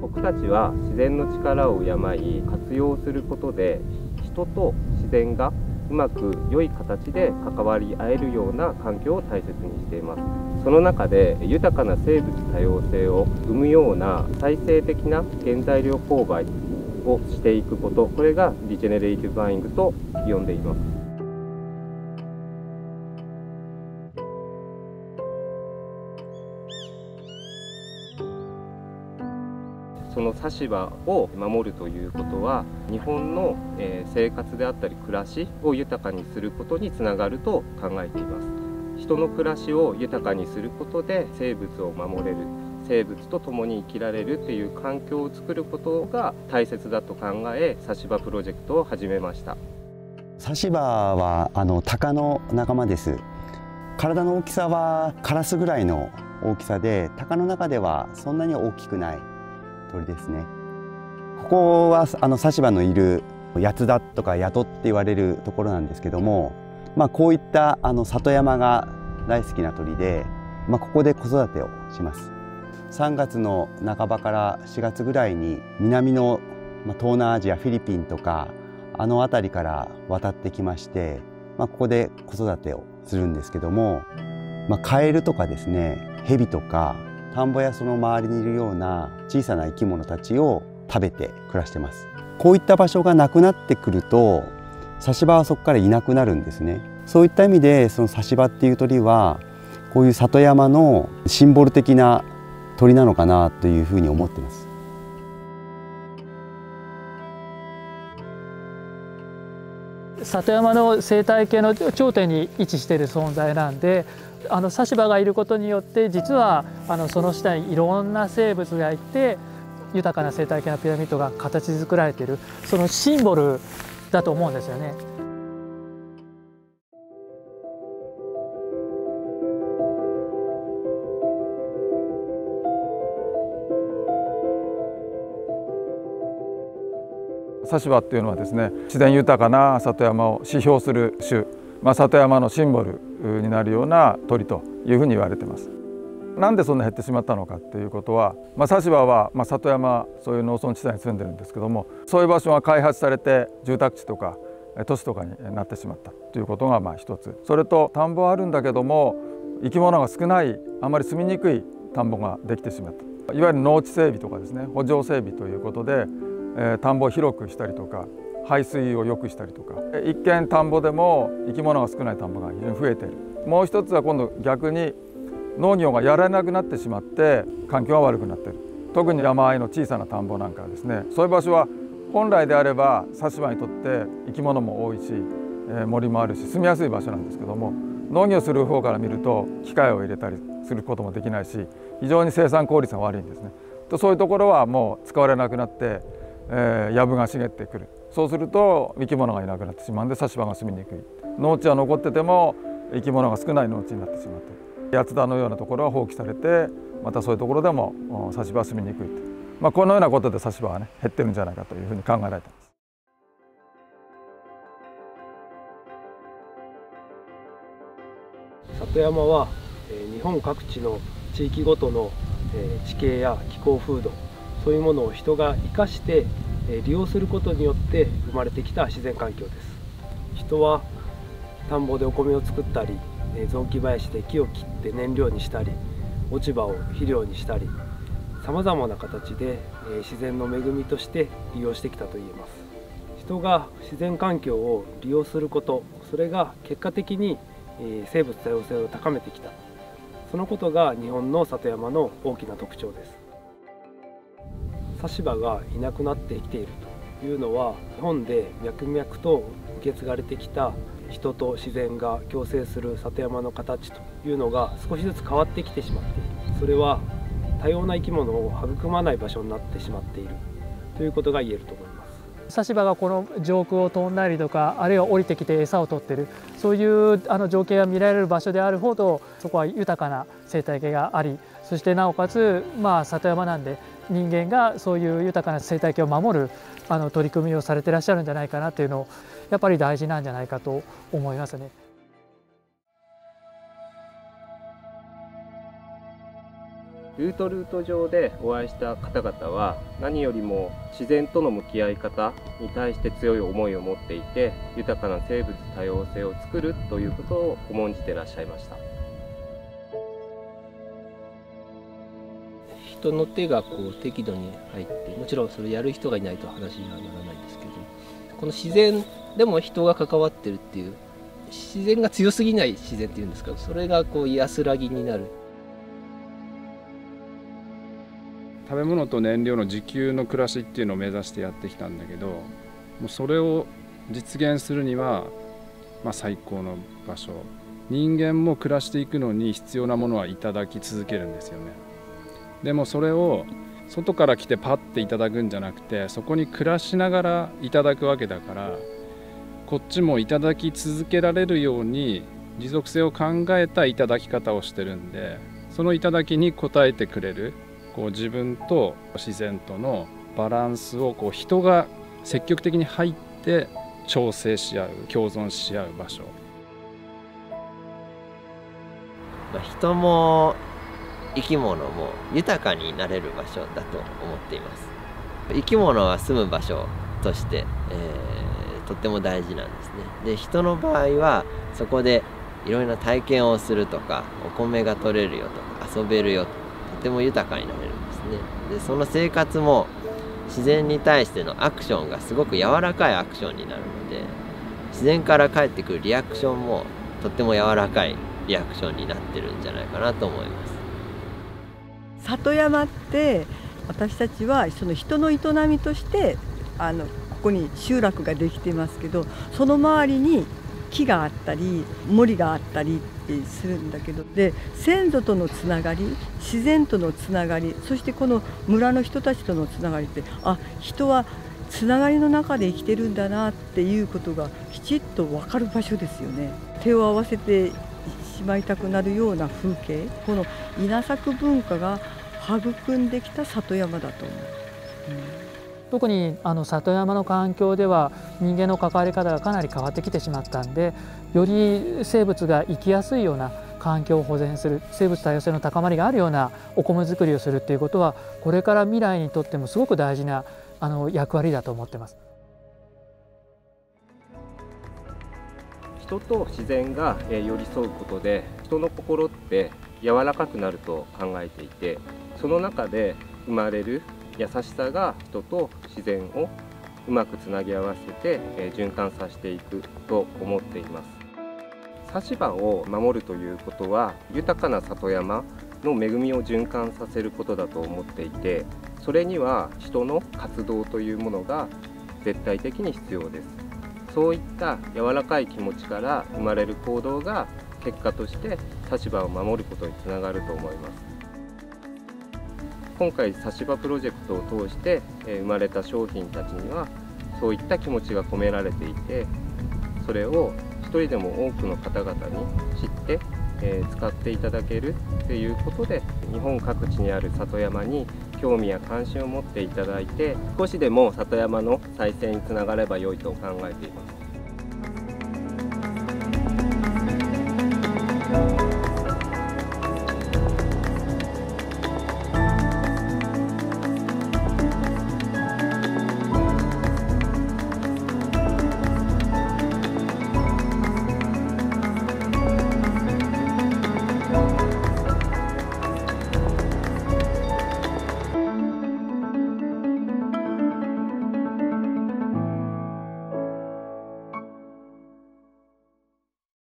僕たちは自然の力を敬い活用することで人と自然がうまく良い形で関わり合えるような環境を大切にしています。その中で豊かな生物多様性を生むような再生的な原材料購買をしていくこと。これがリジェネレイティブバイングと呼んでいます。その差し場を守るということは日本の生活であったり暮らしを豊かにすることにつながると考えています。人の暮らしを豊かにすることで生物を守れる生物と共に生きられるっていう環境を作ることが大切だと考え差し場プロジェクトを始めました。差し場はあの鷹の仲間です。体の大きさはカラスぐらいの大きさで鷹の中ではそんなに大きくない。鳥ですね。ここはあの差し歯のいる八つだとか八戸って言われるところなんですけども、まあ、こういったあの里山が大好きな鳥で、まあ、ここで子育てをします。3月の半ばから4月ぐらいに南の東南アジアフィリピンとかあの辺りから渡ってきまして、まあ、ここで子育てをするんですけども、まあ、カエルとかですねヘビとか田んぼやその周りにいるような小さな生き物たちを食べて暮らしてます。こういった場所がなくなってくるとサシバはそこからいなくなるんですね。そういった意味でそのサシバっていう鳥はこういう里山のシンボル的な鳥なのかなというふうに思ってます。里山の生態系の頂点に位置している存在なんであの差し歯がいることによって実はあのその下にいろんな生物がいて豊かな生態系のピラミッドが形作られているそのシンボルだと思うんですよね。差し歯っていうのはですね自然豊かな里山を指標する種、まあ、里山のシンボルになるような鳥というふうに言われてます。なんでそんな減ってしまったのかっていうことは、まあ、差し歯は、まあ、里山そういう農村地帯に住んでるんですけどもそういう場所が開発されて住宅地とか都市とかになってしまったということがまあ一つそれと田んぼはあるんだけども生き物が少ないあまり住みにくい田んぼができてしまったいわゆる農地整備とかですね補助整備ということで、田んぼを広くしたりとか排水を良くしたりとか。一見田んぼでも生き物が少ない田んぼが非常に増えている。もう一つは今度逆に農業がやられなくなってしまって環境が悪くなっている。特に山あいの小さな田んぼなんかはですねそういう場所は本来であれば佐島にとって生き物も多いし、え、森もあるし住みやすい場所なんですけども農業する方から見ると機械を入れたりすることもできないし非常に生産効率が悪いんですね。とそういうところはもう使われなくなって、えー、藪が茂ってくるそうすると生き物がいなくなってしまうんで差し場が住みにくい農地は残ってても生き物が少ない農地になってしまって。八つ田のようなところは放棄されてまたそういうところでも差し歯は住みにくいと、まあ、このようなことで差し歯はね減ってるんじゃないかというふうに考えられてます。里山は日本各地の地域ごとの地形や気候風土そういうものを人が生かして利用することによって生まれてきた自然環境です。人は田んぼでお米を作ったり雑木林で木を切って燃料にしたり落ち葉を肥料にしたりさまざまな形で自然の恵みとして利用してきたと言えます。人が自然環境を利用することそれが結果的に生物多様性を高めてきた。そのことが日本の里山の大きな特徴です。差し歯がいなくなってきているというのは日本で脈々と受け継がれてきた人と自然が共生する里山の形というのが少しずつ変わってきてしまっている。それは多様な生き物を育まない場所になってしまっている。ということが言えると思います。サシバがこの上空を飛んだりとかあるいは降りてきて餌を取ってる。そういうあの情景が見られる場所であるほどそこは豊かな生態系がありそしてなおかつまあ里山なんで人間がそういう豊かな生態系を守るあの取り組みをされてらっしゃるんじゃないかなというのをやっぱり大事なんじゃないかと思いますね。ルートルート上でお会いした方々は何よりも自然との向き合い方に対して強い思いを持っていて豊かな生物多様性を作るということを重んじていらっしゃいました人の手がこう適度に入ってもちろんそれやる人がいないと話にはならないですけどこの自然でも人が関わってるっていう自然が強すぎない自然っていうんですかそれがこう安らぎになる。食べ物と燃料の自給の暮らしっていうのを目指してやってきたんだけどもうそれを実現するには、まあ、最高の場所。人間も暮らしていくのに必要なものはいただき続けるんですよね。でもそれを外から来てパッていただくんじゃなくてそこに暮らしながらいただくわけだからこっちもいただき続けられるように持続性を考えたいただき方をしてるんでそのいただきに応えてくれるこう自分と自然とのバランスをこう人が積極的に入って調整し合う共存し合う場所。人も生き物も豊かになれる場所だと思っています。生き物は住む場所として、えー、とっても大事なんですね。で人の場合はそこでいろいろな体験をするとかお米が取れるよとか遊べるよととても豊かになれるんですね。でその生活も自然に対してのアクションがすごく柔らかいアクションになるので自然から返ってくるリアクションもとっても柔らかいリアクションになってるんじゃないかなと思います。里山って私たちはその人の営みとしてあのここに集落ができてますけどその周りに木があったり森があったりするんだけどで先祖とのつながり自然とのつながりそしてこの村の人たちとのつながりってあ人はつながりの中で生きてるんだなっていうことがきちっと分かる場所ですよね。手を合わせてしまいたくなるような風景この稲作文化が育んできた里山だと思う。うん特にあの里山の環境では人間の関わり方がかなり変わってきてしまったんでより生物が生きやすいような環境を保全する生物多様性の高まりがあるようなお米作りをするっていうことはこれから未来にとってもすごく大事なあの役割だと思ってます。人と自然が寄り添うことで人の心って柔らかくなると考えていてその中で生まれる優しさが人と自然をうまくつなぎ合わせて、循環させていくと思っています。差し場を守るということは豊かな里山の恵みを循環させることだと思っていてそれには人の活動というものが絶対的に必要です。そういった柔らかい気持ちから生まれる行動が結果として差場を守ることにつながると思います。今回差し場プロジェクトを通して生まれた商品たちにはそういった気持ちが込められていてそれを一人でも多くの方々に知って、え使っていただけるということで日本各地にある里山に興味や関心を持っていただいて少しでも里山の再生につながれば良いと考えています。